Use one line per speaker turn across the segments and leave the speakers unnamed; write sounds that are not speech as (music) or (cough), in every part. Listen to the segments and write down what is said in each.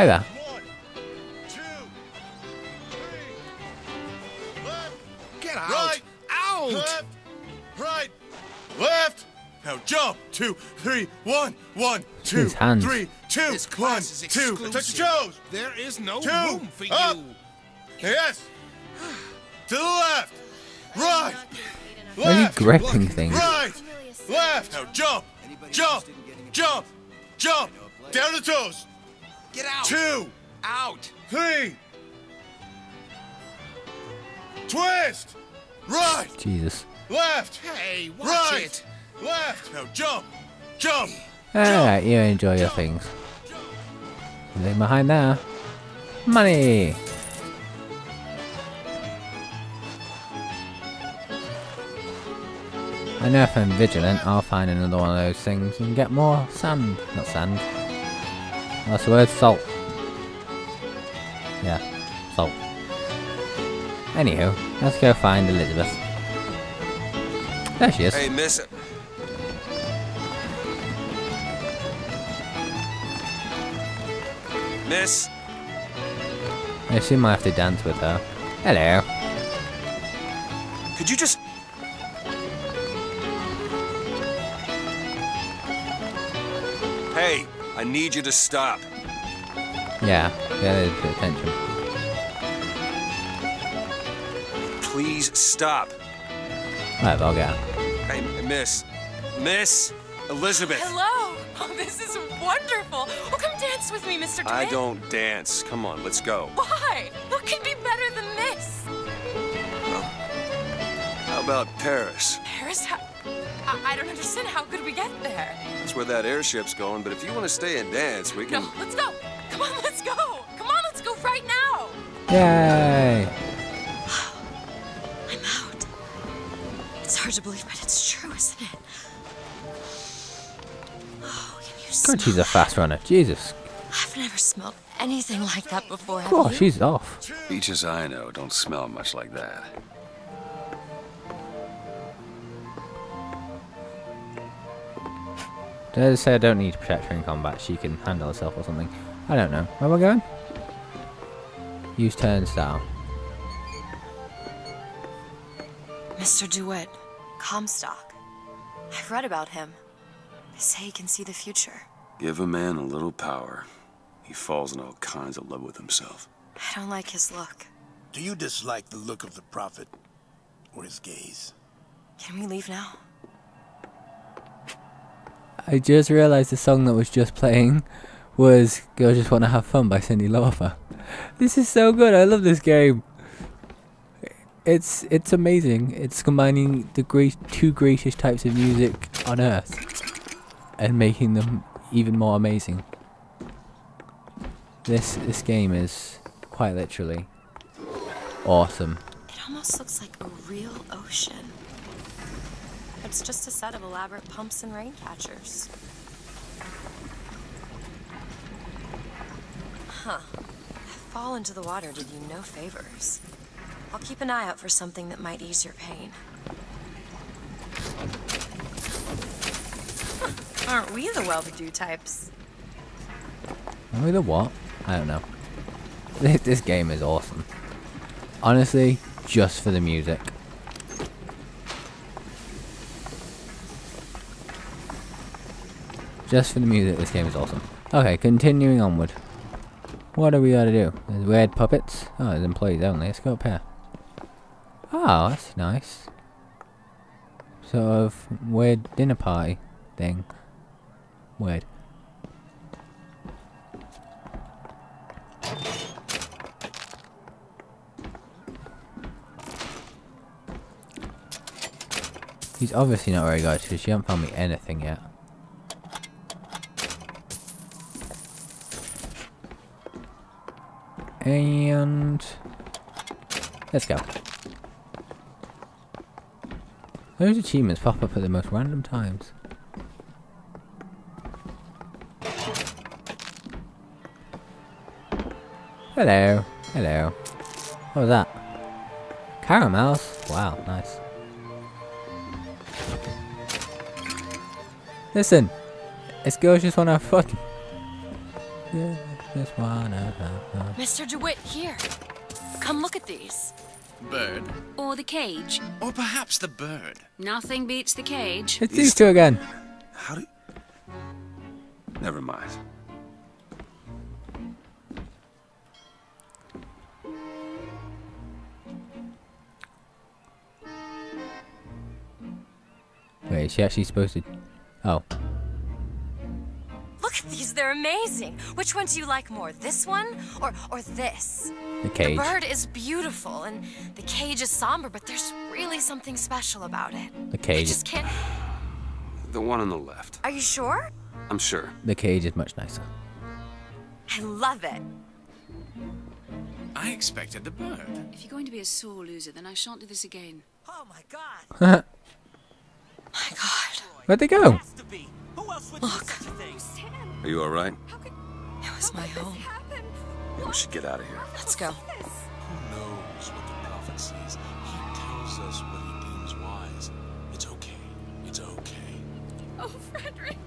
Hi there.
One, two, three. Left,
Get out!
right,
Out!
left, right, left. Now jump. Two, three, one, one, two,
His hands.
three, two,
this
one, two. Touch your toes.
There is no
Two,
room for
up.
you.
Yes. To the left. Right.
Why are you
Left.
gripping things?
Right. Left. Now jump. Jump. Jump. Jump. Down the toes.
Get out!
Two,
Out!
three. Twist. Right.
Jesus.
Left.
Hey, watch
Right.
it!
Left. Now jump. Jump.
Alright, you enjoy your things. Leave behind there. Money! I know if I'm vigilant, I'll find another one of those things and get more sand. Not sand. That's the word, salt. Yeah, salt. Anywho, let's go find Elizabeth. There she is.
Hey, miss. Miss,
I assume I have to dance with her. Hello.
could you just. Hey, I need you to stop.
Yeah, yeah, a bit of attention.
Please stop.
Right, I'll go.
Hey, miss. Miss Elizabeth.
Hello! (laughs) Oh, this is wonderful! Oh, come dance with me, Mr.
I don't dance. Come on, let's go.
Why? What could be better than this?
How about Paris?
Paris? How, I, I don't understand. How could we get there?
That's where that airship's going, but if you want to stay and dance, we can.
No, let's go! Come on, let's go! Come on, let's go right now!
Yay! (sighs)
I'm out. It's hard to believe, but it's true, isn't it? Oh, can you smell
God, she's a fast runner. Jesus.
I've never smelled anything like that before. Have
Oh,
you?
she's off.
Beaches I know don't smell much like that.
Did I say I don't need to protect her in combat? She can handle herself or something. I don't know. Where am I going? Use turnstile.
Mr. DeWitt, Comstock. I've read about him. They say he can see the future.
Give a man a little power, he falls in all kinds of love with himself.
I don't like his look.
Do you dislike the look of the prophet? Or his gaze?
Can we leave now?
I just realised the song that was just playing was Girls Just Wanna Have Fun by Cyndi Lauper. (laughs) This is so good. I love this game. It's it's amazing. It's combining the great two greatest types of music on earth and making them even more amazing. This this game is quite literally awesome.
It almost looks like a real ocean. It's just a set of elaborate pumps and rain catchers. Huh. Fall into the water did you no favors. I'll keep an eye out for something that might ease your pain. Huh. Aren't we the well-to-do types?
Are we the what? I don't know. This, this game is awesome. Honestly, just for the music. Just for the music, this game is awesome. Okay, continuing onward. What do we gotta do? There's weird puppets. Oh, there's employees only. Let's go up here. Oh, that's nice. Sort of weird dinner party thing. Weird. He's obviously not very good because she hasn't found me anything yet. And let's go. Those achievements pop up at the most random times. Hello. Hello. What was that? Caramels? Wow, nice. Listen, it's girls just want to have fun. Yeah. Just wanna have fun.
Mr. DeWitt, here. Come look at these.
Bird.
Or the cage.
Or perhaps the bird.
Nothing beats the cage.
It's these two again.
How do... Never mind.
Wait, is she actually supposed to... Oh.
Look at these, they're amazing. Which one do you like more, this one or or this?
The cage.
The bird is beautiful and the cage is somber, but there's really something special about it.
The cage.
I
cage.
just can't.
The one on the left.
Are you sure?
I'm sure.
The cage is much nicer.
I love it.
I expected the bird.
If you're going to be a sore loser, then I shan't do this again.
Oh my god. (laughs)
my god.
Where'd they go?
Has to be. Who else would
Look.
such a thing?
Are you alright?
it was my home.
Yeah, we should get out of here.
Let's go.
Who knows what the prophet sees? He tells us what he deems wise. It's okay. It's okay.
Oh, Frederick!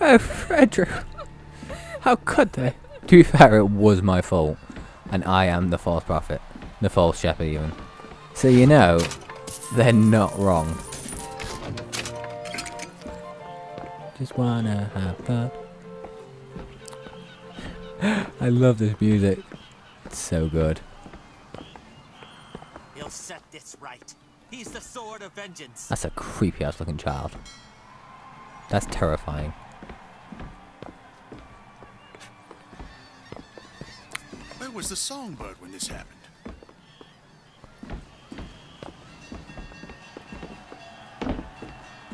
Oh, Frederick. How could they? To be fair, it was my fault. And I am the false prophet. The false shepherd, even. So you know, they're not wrong. Just wanna have fun. I love this music. It's so good.
He'll set this right. He's the sword of vengeance.
That's a creepy ass looking child. That's terrifying.
Where was the songbird when this happened?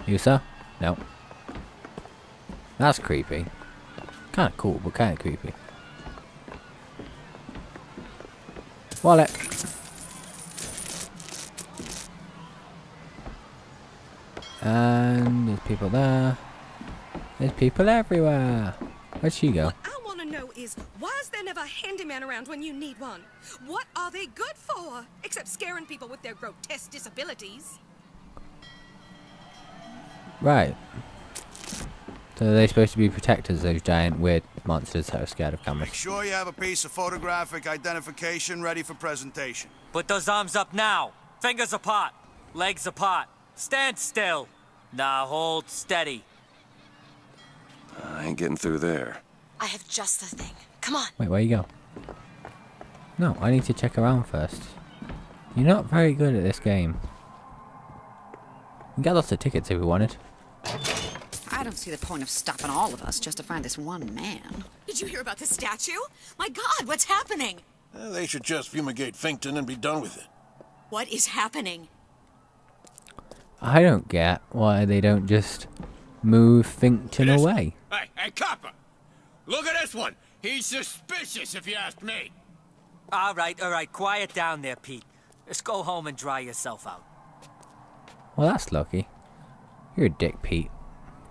You, sir? No. That's creepy. Kinda cool, but kinda creepy. Wallet. And there's people there. There's people everywhere. Where'd she go?
What I want to know is why is there never a handyman around when you need one? What are they good for? Except scaring people with their grotesque disabilities.
Right. So are they supposed to be protectors, those giant weird monsters that are scared of cameras?
Make sure you have a piece of photographic identification ready for presentation.
Put those arms up now. Fingers apart. Legs apart. Stand still. Now hold steady.
I ain't getting through there.
I have just the thing. Come on.
Wait, where you go? No, I need to check around first. You're not very good at this game. We got lots of tickets if we wanted.
I don't see the point of stopping all of us just to find this one man.
Did you hear about the statue? My God, what's happening?
Eh, they should just fumigate Finkton and be done with it.
What is happening?
I don't get why they don't just move Finkton away.
Hey, hey, copper! Look at this one! He's suspicious, if you ask me.
All right, all right. Quiet down there, Pete. Just go home and dry yourself out.
Well, that's lucky. You're a dick, Pete.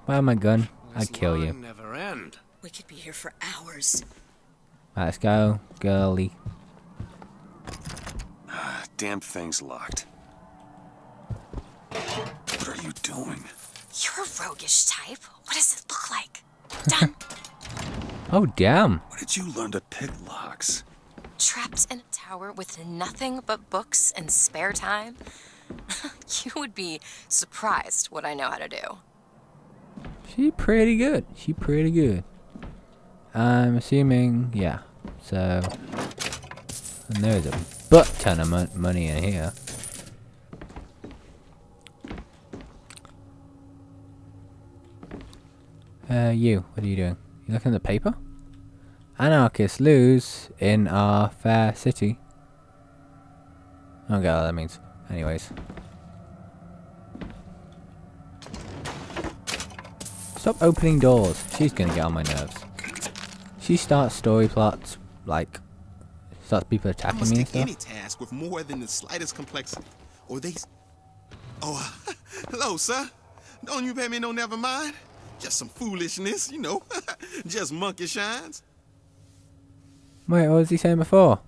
Buy my gun, I'd kill you.
never end.
We could be here for hours.
Right, let's go, girly.
Ah, damn thing's locked. What are you doing?
You're a roguish type. What does it look like? Done. (laughs)
Oh, damn.
Where did you learn to pick locks?
Trapped in a tower with nothing but books and spare time? (laughs) you would be surprised what I know how to do.
She pretty good. She pretty good. I'm assuming, yeah. So, and there's a butt ton of mon- money in here. Uh, you, what are you doing? You looking at the paper? Anarchists lose in our fair city. Get what that means. Anyways. Stop opening doors. She's gonna get on my nerves. She starts story plots, like, starts people attacking me and
take any task with more than the slightest complexity. Or they. Oh, uh, (laughs) hello, sir. Don't you pay me no never mind? Just some foolishness, you know. (laughs) Just monkey shines.
Wait, what was he saying before?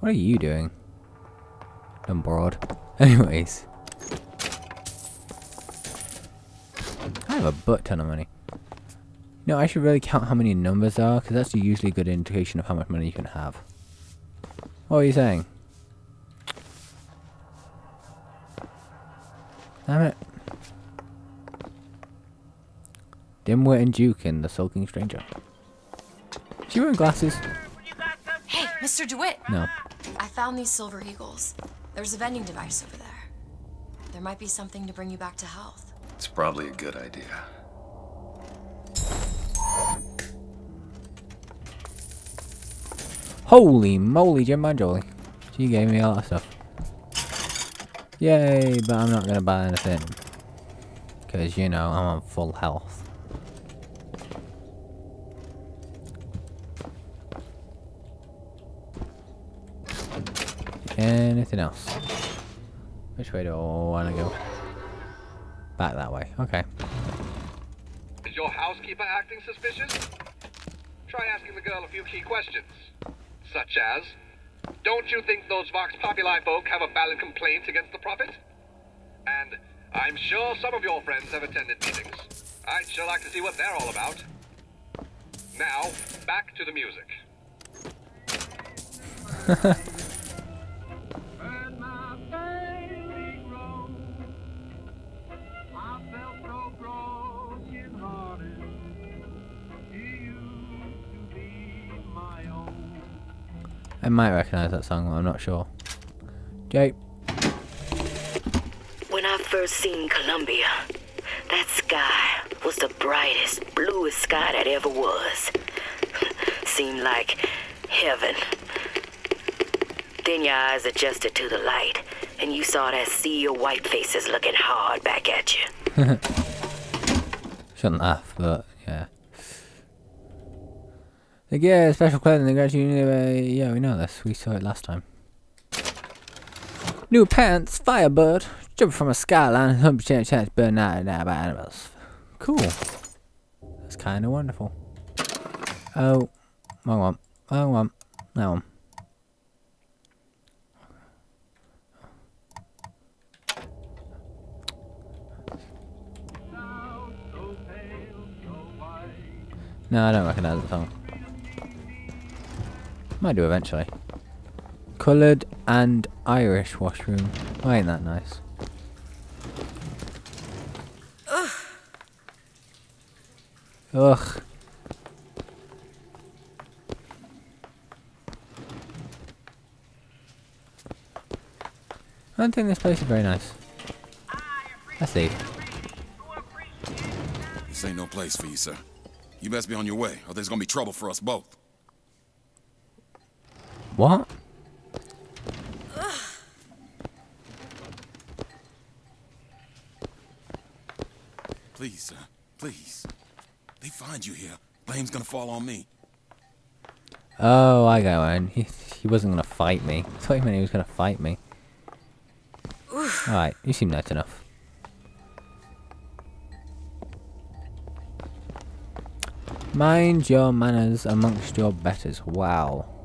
What are you doing? I'm bored. (laughs) Anyways. Have a butt ton of money. No, I should really count how many numbers are, because that's usually a good indication of how much money you can have. What are you saying? Damn it. Dimwit and Duke in The Sulking Stranger. Is she wearing glasses?
Hey, Mr. DeWitt.
No.
I found these silver eagles. There's a vending device over there. There might be something to bring you back to health.
It's probably a good idea.
Holy moly, Jim Jolie. She gave me a lot of stuff. Yay, but I'm not gonna buy anything. Because, you know, I'm on full health. Anything else? Which way do I want to go? Back that way. Okay.
Is your housekeeper acting suspicious? Try asking the girl a few key questions. Such as, don't you think those Vox Populi folk have a valid complaint against the Prophet? And I'm sure some of your friends have attended meetings. I'd sure like to see what they're all about. Now, back to the music. (laughs)
I might recognize that song, I'm not sure. Jake.
When I first seen Columbia, that sky was the brightest, bluest sky that ever was. (laughs) Seemed like heaven. Then your eyes adjusted to the light, and you saw that sea of white faces looking hard back at you. (laughs)
Shouldn't laugh, but yeah. The special clothing, the graduate, uh, yeah, we know this. We saw it last time. New pants, Firebird, jump from a skyline, (laughs) 100% chance burn out by animals. Cool. That's kind of wonderful. Oh, wrong one, wrong one, that one. No, I don't recognise the song. Might do eventually. Coloured and Irish washroom. Oh, ain't that nice?
Ugh.
Ugh. I don't think this place is very nice. Let's see.
This ain't no place for you, sir. You best be on your way, or there's gonna be trouble for us both.
What?
Please, sir. Please. They find you here. Blame's gonna fall on me.
Oh, I got one. He, he wasn't gonna fight me. I thought he meant he was gonna fight me. Alright, you seem nice enough. Mind your manners amongst your betters. Wow.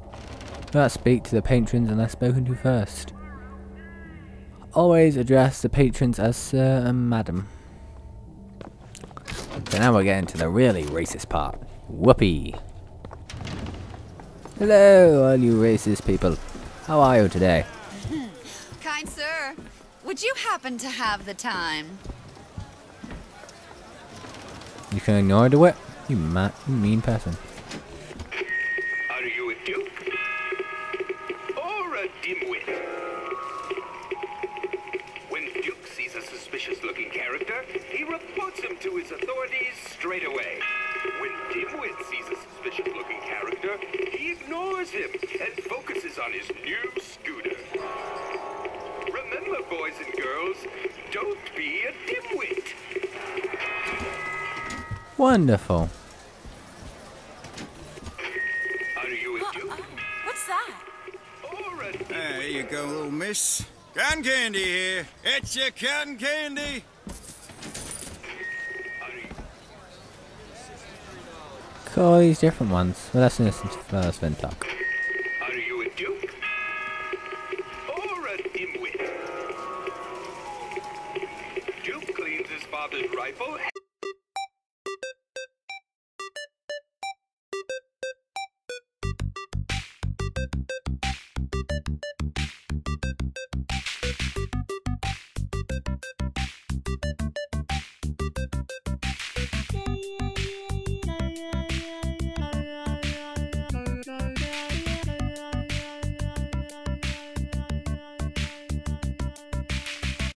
Not speak to the patrons unless spoken to first. Always address the patrons as sir and madam. So now we're getting to the really racist part. Whoopee. Hello, all you racist people. How are you today? (laughs)
kind sir, would you happen to have the time?
You can ignore the whip? You, ma you mean person. Wonderful.
Are you a duke?
What's that?
Or a dimwit?
There you go, little miss. Cotton candy here. It's your cotton candy.
All these different ones. Well, let's listen to first then talk.
Are you a duke? Or a dimwit? Duke cleans his father's rifle